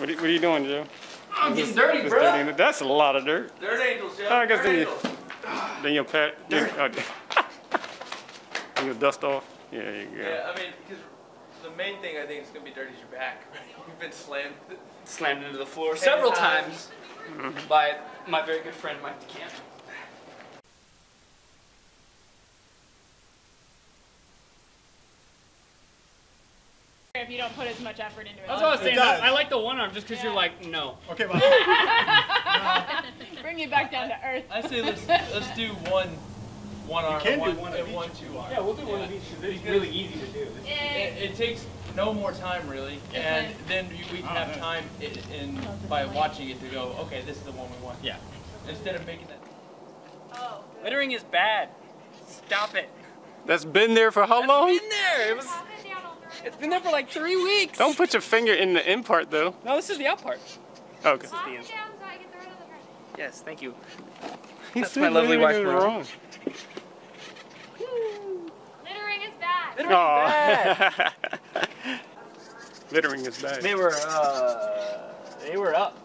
What are, what are you doing, Joe? I'm getting dirty, Just bro. dirty. That's a lot of dirt. Dirt angels, Joe. Oh, I guess Dirt then you, then you'll pat, you, oh, you'll dust off. Yeah, you go. Yeah, I mean, because the main thing I think is gonna be dirty is your back. You've been slammed. Slammed into the floor several times. times mm-hmm. by my very good friend Mike DeCamp. If you don't put as much effort into it. That's what I was saying. does. I like the one arm just because you're like, no. Okay, bye. Bring you back down to earth. I say let's let's do one, one arm, can do one, one each. one, two arm. Yeah, we'll do one of each. 'cause It's really easy to do. It, it takes no more time really, and then we, we can Oh, have time in, in by watching it to go, okay, this is the one we want. Yeah. Instead of making that. Oh. Littering is bad. Stop it. That's been there for how long? Been there. It was. It's been there for like three weeks. Don't put your finger in the in part though. No, this is the out part. Oh, Okay. Pop it down so I can throw it on the ground. Yes, thank you. He's That's my lovely wife, wrong. Littering is bad. Littering is bad. Littering is bad. They were, uh, they were up.